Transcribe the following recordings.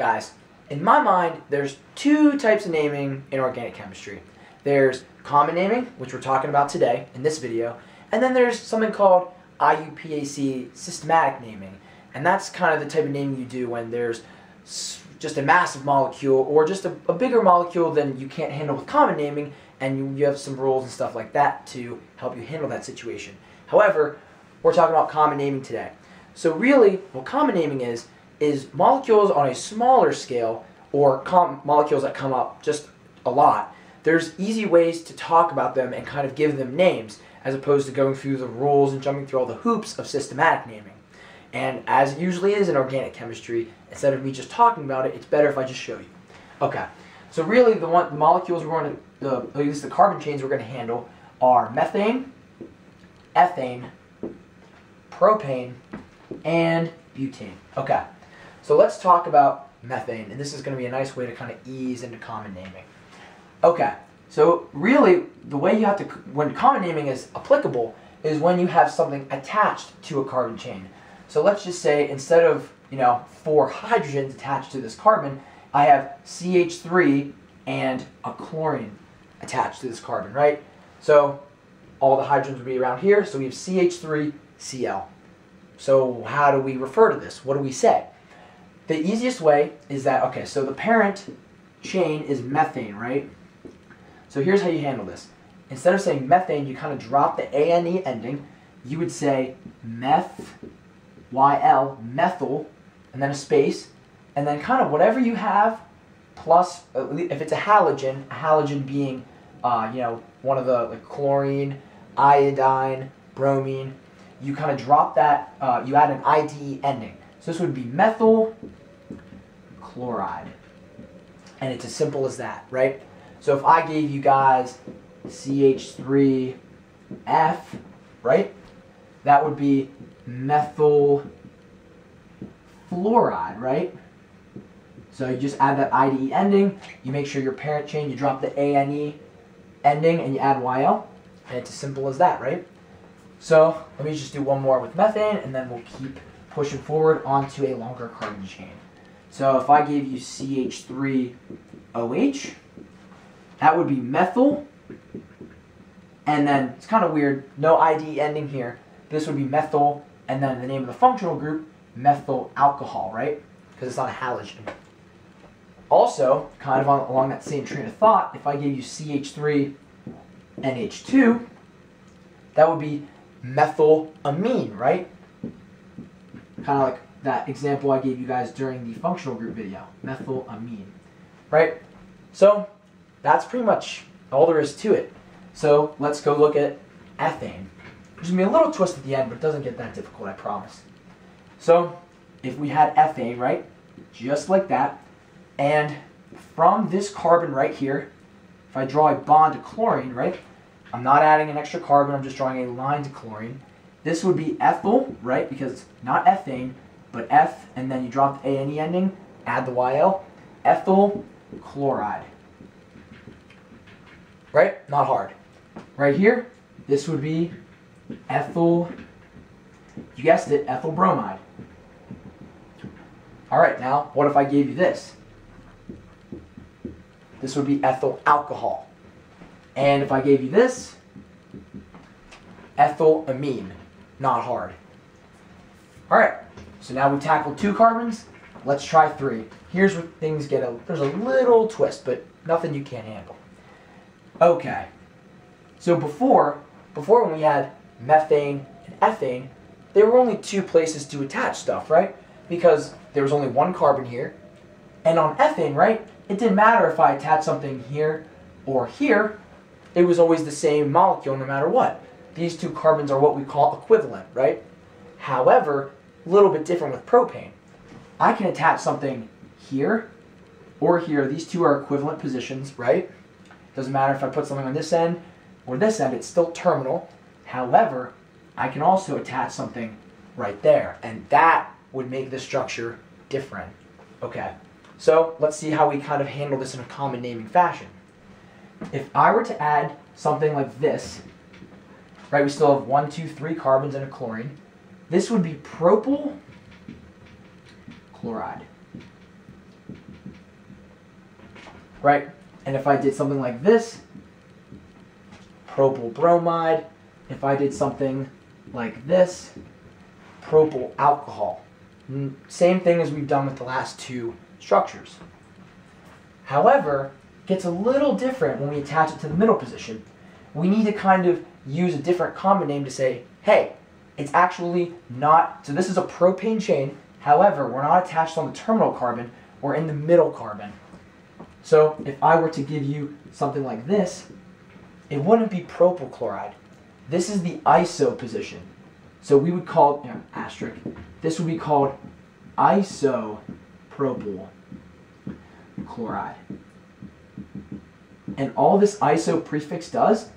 guys, in my mind, there's two types of naming in organic chemistry. There's common naming, which we're talking about today in this video, and then there's something called IUPAC systematic naming. And that's kind of the type of naming you do when there's just a massive molecule or just a, a bigger molecule than you can't handle with common naming, and you, you have some rules and stuff like that to help you handle that situation. However, we're talking about common naming today. So really, what common naming is, is molecules on a smaller scale or molecules that come up just a lot. There's easy ways to talk about them and kind of give them names as opposed to going through the rules and jumping through all the hoops of systematic naming. And as it usually is in organic chemistry, instead of me just talking about it, it's better if I just show you. Okay, so really the, one, the molecules we're going to, the, at least the carbon chains we're going to handle are methane, ethane, propane, and butane. Okay, so let's talk about methane, and this is going to be a nice way to kind of ease into common naming. Okay, so really the way you have to, when common naming is applicable, is when you have something attached to a carbon chain. So let's just say instead of, you know, four hydrogens attached to this carbon, I have CH3 and a chlorine attached to this carbon, right? So all the hydrogens would be around here, so we have CH3Cl. So how do we refer to this? What do we say? The easiest way is that, okay, so the parent chain is methane, right? So here's how you handle this. Instead of saying methane, you kind of drop the ANE ending. You would say meth, YL, methyl, and then a space, and then kind of whatever you have, plus, if it's a halogen, a halogen being, uh, you know, one of the like chlorine, iodine, bromine, you kind of drop that, uh, you add an IDE ending. So this would be methyl chloride. And it's as simple as that, right? So if I gave you guys CH3F, right? That would be methyl fluoride, right? So you just add that IDE ending, you make sure your parent chain, you drop the ANE ending, and you add YL, and it's as simple as that, right? So let me just do one more with methane, and then we'll keep pushing forward onto a longer carbon chain. So if I gave you CH3OH, that would be methyl, and then it's kind of weird, no ID ending here. This would be methyl, and then the name of the functional group, methyl alcohol, right? Because it's not a halogen. Also, kind of on, along that same train of thought, if I gave you CH3 NH2, that would be methylamine, right? Kind of like that example I gave you guys during the functional group video, methylamine, right? So that's pretty much all there is to it. So let's go look at ethane. There's to be a little twist at the end, but it doesn't get that difficult, I promise. So if we had ethane, right, just like that, and from this carbon right here, if I draw a bond to chlorine, right, I'm not adding an extra carbon, I'm just drawing a line to chlorine. This would be ethyl, right, because it's not ethane, but F, and then you drop the A and E ending, add the YL, ethyl chloride. Right? Not hard. Right here, this would be ethyl, you guessed it, ethyl bromide. All right, now, what if I gave you this? This would be ethyl alcohol. And if I gave you this, ethyl amine, Not hard. All right, so now we tackled two carbons. Let's try three. Here's where things get a, there's a little twist, but nothing you can't handle. Okay, so before, before when we had methane and ethane, there were only two places to attach stuff, right? Because there was only one carbon here. And on ethane, right, it didn't matter if I attached something here or here, it was always the same molecule no matter what. These two carbons are what we call equivalent, right? However, a little bit different with propane. I can attach something here or here. These two are equivalent positions, right? Doesn't matter if I put something on this end or this end, it's still terminal. However, I can also attach something right there, and that would make the structure different. Okay, so let's see how we kind of handle this in a common naming fashion. If I were to add something like this, right, we still have one, two, three carbons and a chlorine. This would be propyl chloride. right? And if I did something like this, propyl bromide, if I did something like this, propyl alcohol. Mm, same thing as we've done with the last two structures. However, it gets a little different when we attach it to the middle position. We need to kind of use a different common name to say, hey, it's actually not, so this is a propane chain, however, we're not attached on the terminal carbon, we're in the middle carbon. So if I were to give you something like this, it wouldn't be propyl chloride. This is the iso position. So we would call, you know, asterisk, this would be called isopropyl chloride. And all this iso prefix does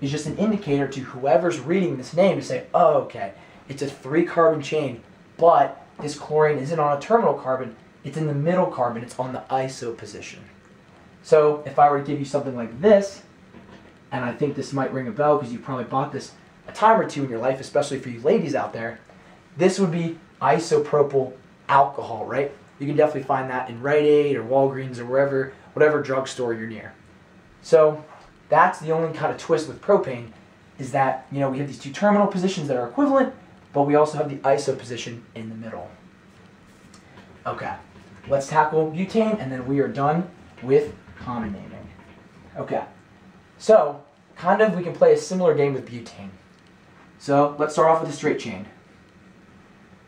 is just an indicator to whoever's reading this name to say, oh, okay, it's a three carbon chain, but this chlorine isn't on a terminal carbon, it's in the middle carbon, it's on the iso position. So if I were to give you something like this, and I think this might ring a bell because you probably bought this a time or two in your life, especially for you ladies out there, this would be isopropyl alcohol, right? You can definitely find that in Rite Aid or Walgreens or wherever, whatever drugstore you're near. So that's the only kind of twist with propane is that, you know, we have these two terminal positions that are equivalent, but we also have the iso position in the middle. Okay, let's tackle butane and then we are done with common naming. Okay, so kind of we can play a similar game with butane. So let's start off with a straight chain.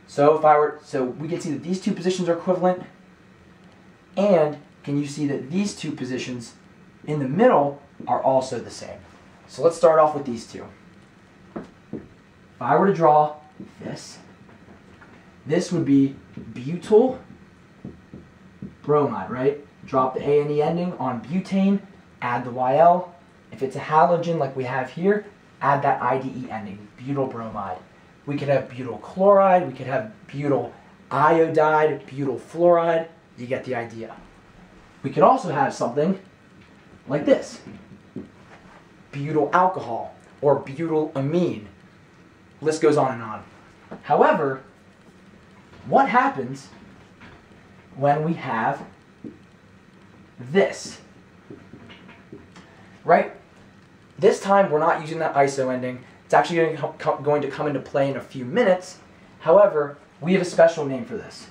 So if I were, so we can see that these two positions are equivalent, and can you see that these two positions in the middle are also the same. So let's start off with these two. If I were to draw this, this would be butyl bromide, right? Drop the A and E ending on butane, add the YL. If it's a halogen like we have here, add that IDE ending, butyl bromide. We could have butyl chloride, we could have butyl iodide, butyl fluoride. You get the idea. We could also have something like this butyl alcohol or butyl amine. List goes on and on. However, what happens when we have this? Right? This time we're not using that ISO ending. It's actually going to come into play in a few minutes. However, we have a special name for this.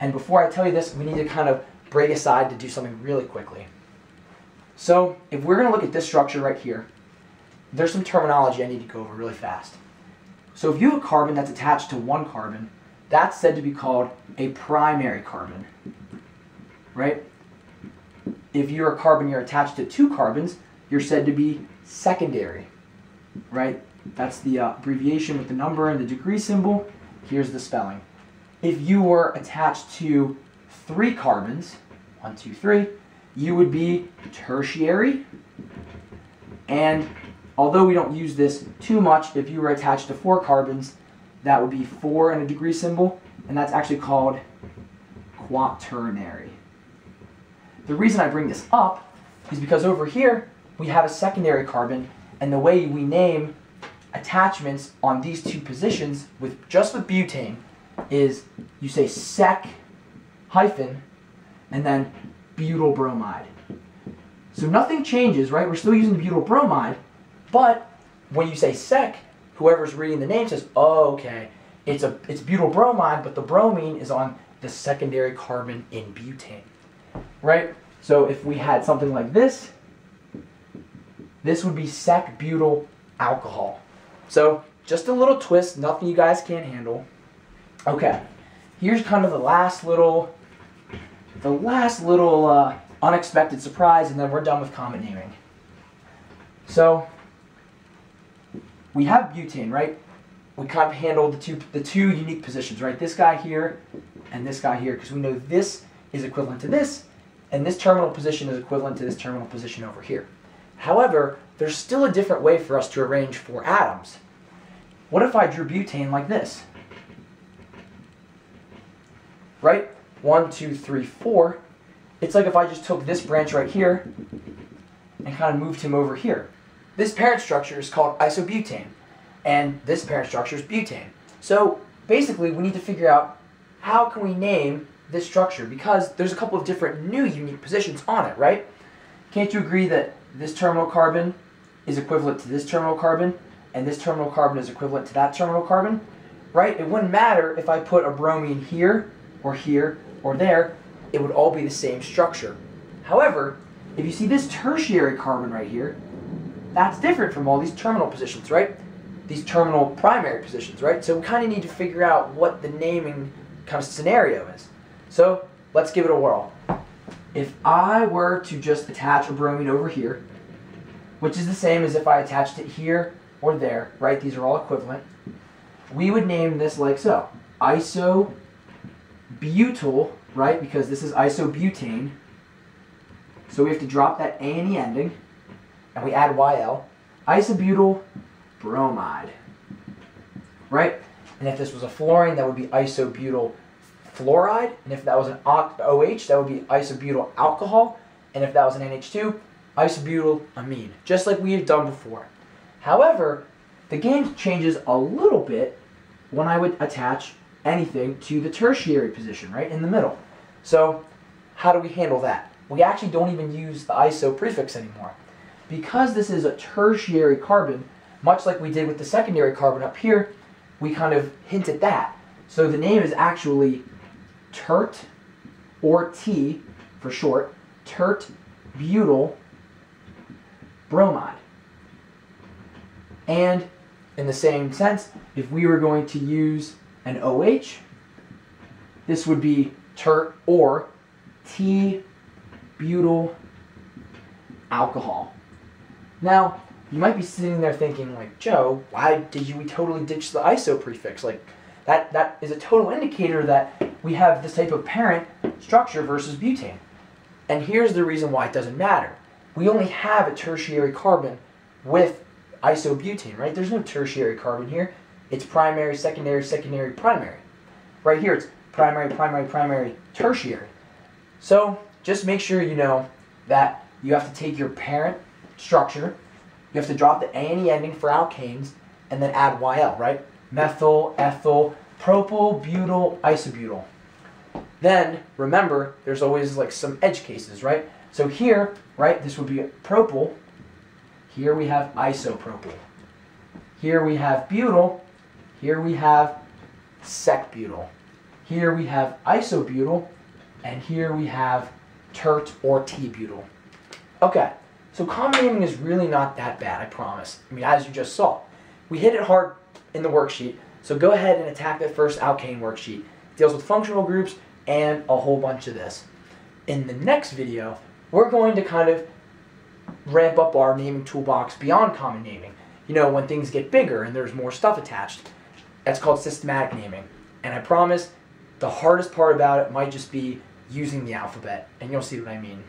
And before I tell you this, we need to kind of break aside to do something really quickly. So if we're going to look at this structure right here, there's some terminology I need to go over really fast. So if you have a carbon that's attached to one carbon, that's said to be called a primary carbon, right? If you're a carbon you're attached to two carbons, you're said to be secondary right? That's the uh, abbreviation with the number and the degree symbol. Here's the spelling. If you were attached to three carbons, one, two, three, you would be tertiary. And although we don't use this too much, if you were attached to four carbons, that would be four and a degree symbol, and that's actually called quaternary. The reason I bring this up is because over here, we have a secondary carbon and the way we name attachments on these two positions with just with butane is you say sec hyphen and then butyl bromide. So nothing changes, right? We're still using butyl bromide, but when you say sec, whoever's reading the name says, oh, okay, it's a it's butyl bromide, but the bromine is on the secondary carbon in butane, right? So if we had something like this, this would be sec butyl alcohol. So just a little twist, nothing you guys can't handle. Okay, here's kind of the last little, the last little uh, unexpected surprise, and then we're done with common naming. So we have butane, right? We kind of handled the two, the two unique positions, right? This guy here and this guy here, because we know this is equivalent to this, and this terminal position is equivalent to this terminal position over here. However, there's still a different way for us to arrange four atoms. What if I drew butane like this? Right? One, two, three, four. It's like if I just took this branch right here and kind of moved him over here. This parent structure is called isobutane, and this parent structure is butane. So basically, we need to figure out how can we name this structure because there's a couple of different new unique positions on it, right? Can't you agree that this terminal carbon is equivalent to this terminal carbon and this terminal carbon is equivalent to that terminal carbon? Right? It wouldn't matter if I put a bromine here or here or there, it would all be the same structure. However, if you see this tertiary carbon right here, that's different from all these terminal positions, right? These terminal primary positions, right? So we kind of need to figure out what the naming kind of scenario is. So let's give it a whirl. If I were to just attach a bromine over here, which is the same as if I attached it here or there, right? These are all equivalent. We would name this like so. Isobutyl, right? Because this is isobutane. So we have to drop that A in the ending and we add YL, isobutyl bromide, right? And if this was a fluorine, that would be isobutyl fluoride. And if that was an OH, that would be isobutyl alcohol. And if that was an NH2, isobutyl amine, just like we have done before. However, the game changes a little bit when I would attach anything to the tertiary position, right, in the middle. So how do we handle that? We actually don't even use the iso prefix anymore. Because this is a tertiary carbon, much like we did with the secondary carbon up here, we kind of hint at that. So the name is actually tert, or T for short, tert butyl bromide. And in the same sense, if we were going to use an OH, this would be tert or T butyl alcohol. Now, you might be sitting there thinking, like, Joe, why did you we totally ditch the iso prefix? Like, that, that is a total indicator that we have this type of parent structure versus butane. And here's the reason why it doesn't matter. We only have a tertiary carbon with isobutane, right? There's no tertiary carbon here. It's primary, secondary, secondary, primary. Right here, it's primary, primary, primary, tertiary. So just make sure you know that you have to take your parent structure. You have to drop the A and E ending for alkanes and then add YL, right? Methyl, ethyl, propyl, butyl, isobutyl. Then, remember, there's always like some edge cases, right? So here, right, this would be propyl. Here we have isopropyl. Here we have butyl. Here we have sec-butyl. Here we have isobutyl. And here we have tert or T-butyl. Okay, so common naming is really not that bad, I promise. I mean, as you just saw. We hit it hard in the worksheet, so go ahead and attack that first alkane worksheet. It deals with functional groups and a whole bunch of this. In the next video, we're going to kind of ramp up our naming toolbox beyond common naming. You know, when things get bigger and there's more stuff attached. That's called systematic naming. And I promise, the hardest part about it might just be using the alphabet, and you'll see what I mean.